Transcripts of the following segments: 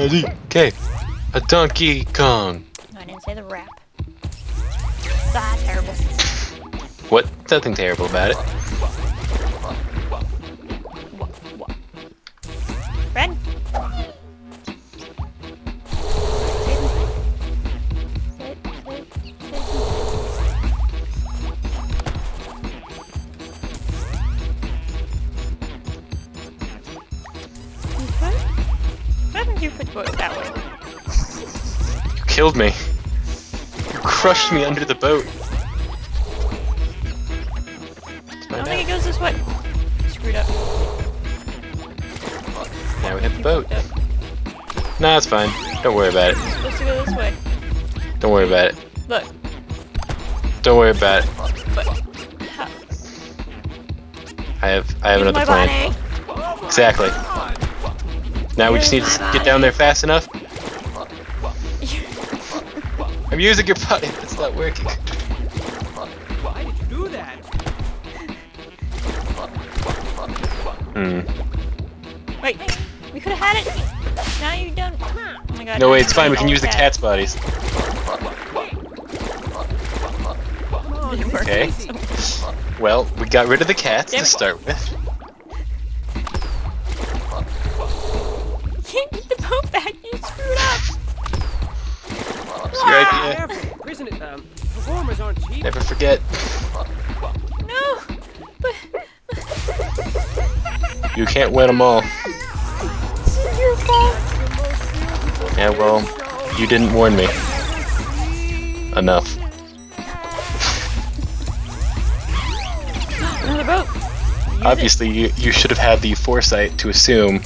Okay. A Donkey Kong. No, I didn't say the rap. Ah, terrible. What? Nothing terrible about it. Killed me. You crushed me under the boat. I don't think it goes this way. Screwed up. Now we hit the boat. Nah, it's fine. Don't worry about it. It's supposed to go this way. Don't worry about it. Look. Don't worry about it. But. I have I have another plan. body. Exactly. Now we just need to get down there fast enough. I'm using your body. It's not working. Why did you do that? Hmm. Wait, we could have had it. Now you don't. Oh my god. No, now wait, it's fine. We can all use the cat's bodies. Didn't. Okay. Well, we got rid of the cats to start with. Can't win them all. this is your fault. Yeah, well, you didn't warn me. Enough. Another boat. Use it. Obviously, you, you should have had the foresight to assume.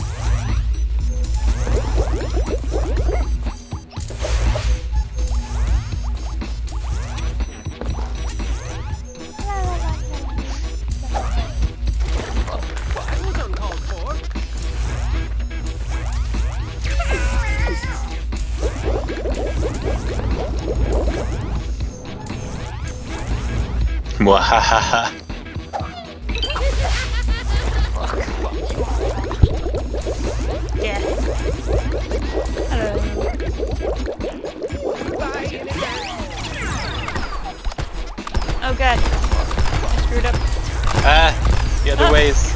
Mwahaha. Oh god. I screwed up. Ah, the other Ah. ways.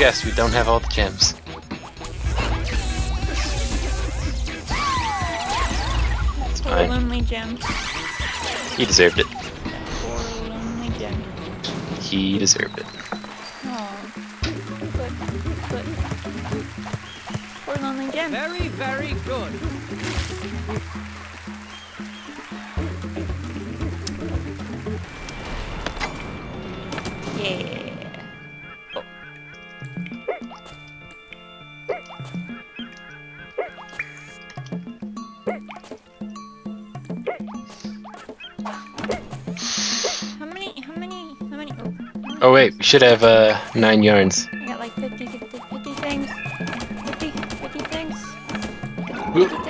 Guessed we don't have all the gems? It's Poor fine. lonely gem. He deserved it. Poor lonely gem. He deserved it. Oh. But, but. Poor lonely gem. Very, very good. Oh, wait, we should have uh, nine yarns. I got like 50, 50, 50 things. 50, 50 things. 50, 50 things.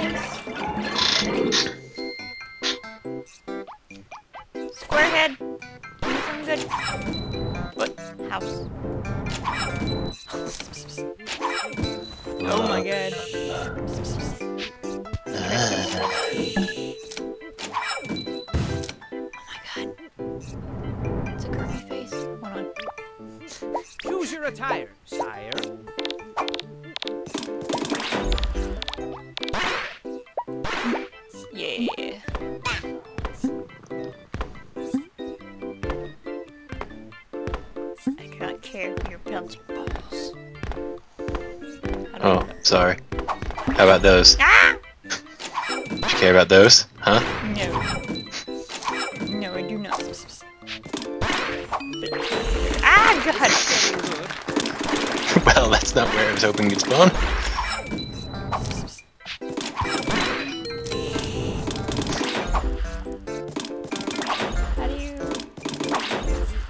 Choose your attire, sire. Yeah. I cannot care for your belching balls. How do Oh, do that? sorry. How about those? Ah! Do you care about those? Huh? No. No, I do not. Ah, God! Well, that's not where I was hoping you'd spawn.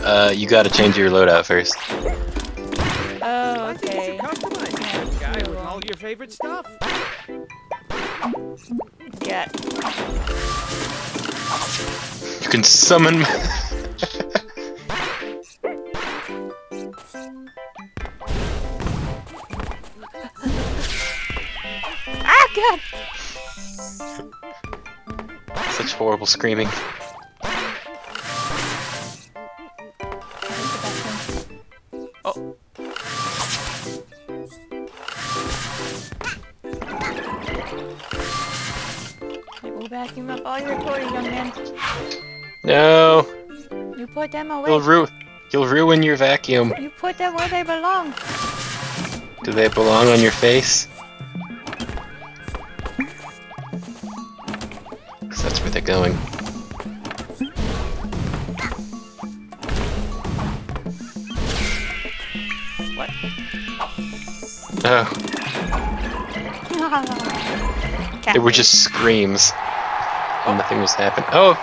Uh, you gotta change your loadout first. Oh, I think you okay. should customize Yeah, this guy with all your favorite stuff. Yeah. You can summon. God! Such horrible screaming. Oh. I will vacuum up all your toys, young man. No, You put them you'll away. ru you'll ruin your vacuum. You put them where they belong. Do they belong on your face? Going. What? Oh, Cat they were just screams. And nothing was happening. Oh,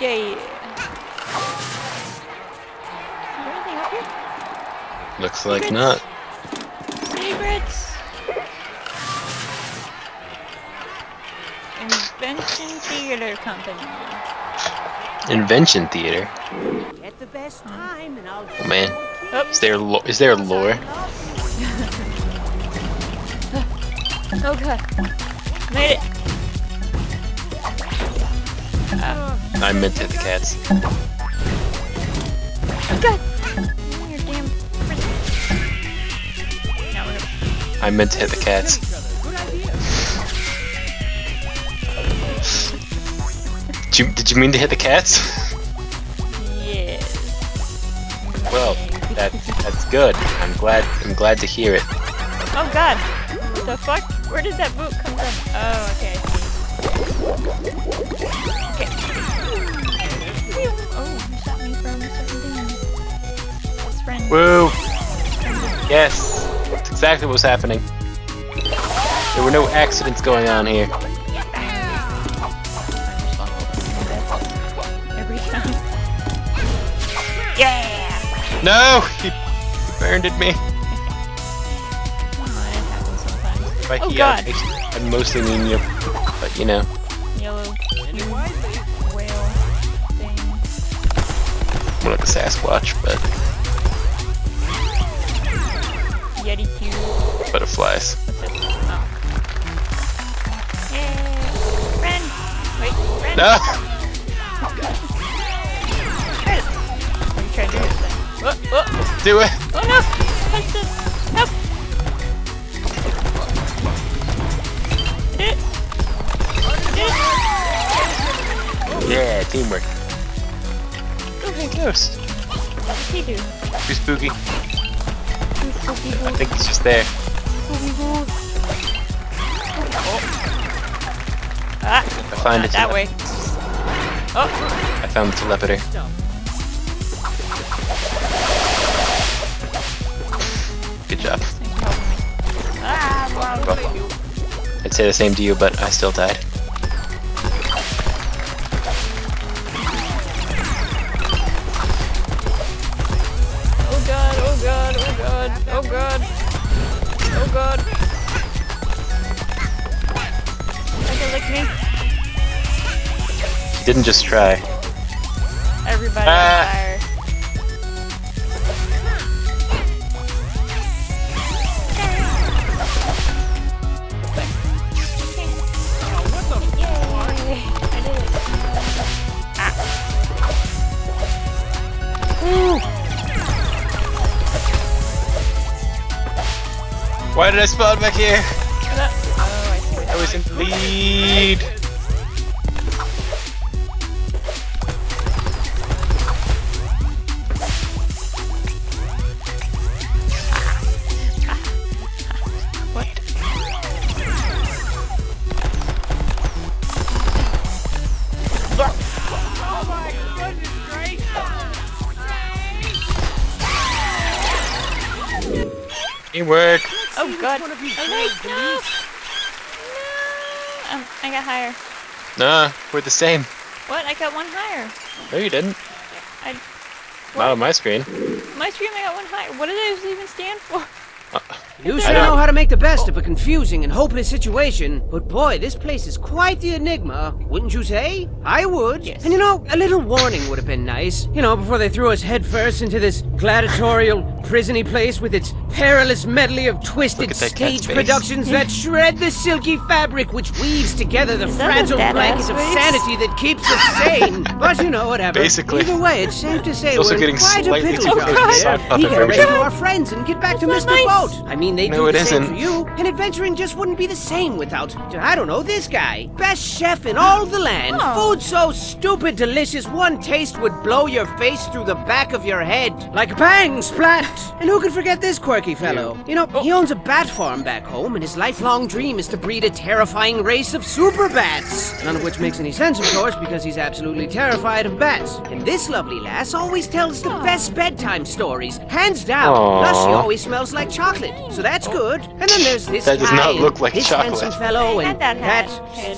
Yeah. Is there anything up here? Looks like Secrets? not. Secrets. Invention Theater Company. Invention Theater. Get the best time and I'll Oh man, Oops. is there lo- is there lore? Oh god. Made it. Uh, I meant to hit the cats. God. Your damn prison. Now we're gonna I meant to hit the cats. Did you, did you mean to hit the cats? Yes. well, that that's good. I'm glad I'm glad to hear it. Oh god. What the fuck? Where did that boot come from? Oh, okay. Okay. Woo! Yes, that's exactly what was happening. There were no accidents going on here. I'm responsible for deaths every time. Yeah! No, he, he burned at me. Oh, it happens sometimes. By Oh, he, God. I, I mostly mean you, but you know. Yellow Any cube whale thing. More like a Sasquatch, but Yeti cube. butterflies. What's this? Oh. Yeah! Ren! Wait, Ren! No! Try it! You tried to do this thing. Oh, oh! Do it! Oh no! Touched it! Help! Did it! Did it! Yeah, teamwork. Okay, Ghost. what's he do? Too spooky. I think it's just there. spooky. Ah! I find Not it. that way. Oh! I found the telepater. Good job. Thanks for helping. Ah! Well, I'd say the same to you, but I still died. Didn't just try. Everybody Ah. on fire. What the Yay! I did it. Why did I spawn back here? Oh, I I was in the lead. Teamwork. Oh god. one of you Oh, wait, no. No. Um, I got higher. Nah, we're the same. What? I got one higher. No, you didn't. I. Not on my screen. My screen, I got one higher. What does this even stand for? You I know how to make the best of a confusing and hopeless situation, but boy, this place is quite the enigma, wouldn't you say? I would. Yes. And you know, a little warning would have been nice. You know, before they threw us headfirst into this gladiatorial, prisony place with its perilous medley of twisted Look that stage productions that shred the silky fabric which weaves together the Is that fragile blanket of sanity that keeps us sane. but you know, whatever. Basically. Either way, it's safe to say we're in getting quite a slightly pickle too close to the We puppet gotta version. rescue our friends and get back to Mr. nice. Boat. I mean, they No, do the same isn't. for you, and adventuring just wouldn't be the same without, I don't know, this guy. Best chef in all the land. Oh. Food so stupid delicious, one taste would blow your face through the back of your head. Like bang, splat! And who could forget this quirky fellow? You know, oh. he owns a bat farm back home, and his lifelong dream is to breed a terrifying race of super bats. None of which makes any sense, of course, because he's absolutely terrified of bats. And this lovely lass always tells the best bedtime stories, hands down. Plus, she always smells like chocolate, so that's good. And then there's this That does guy not look like this chocolate. handsome fellow and that that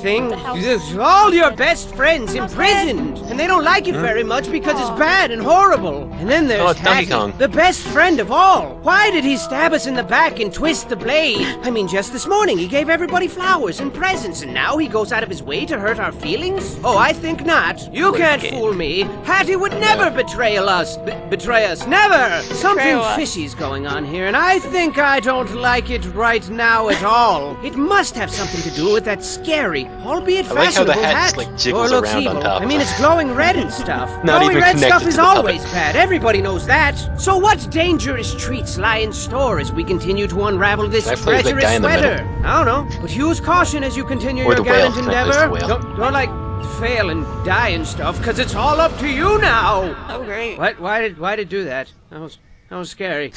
thing. the. This- All your best friends imprisoned, and they don't like it very much because it's bad and horrible. And then there's Oh, Hatty, the best friend of all. Why did he stab us in the back and twist the blade? I mean, just this morning he gave everybody flowers and presents, and now he goes out of his way to hurt our feelings? Oh, I think not. You can't fool me. Hatty would never betray us. B- betray us. Never. Something us. fishy's going on here, and I think I don't like it right now at all. It must have something to do with that scary, albeit I like how the fashionable hat hat. like, jiggles or looks around on evil. top I mean, it's glowing red and stuff. Not glowing even red stuff is to puppet. always bad. Everybody knows that. So what's dangerous treats lie in store as we continue to unravel this Can I play the treacherous in the sweater? I don't know, but use caution as you continue Or your the whale. gallant Can I play endeavor. Don't, don't like fail and die and stuff, because it's all up to you now. Oh great. What? Why did? Why did do that? That was that was scary.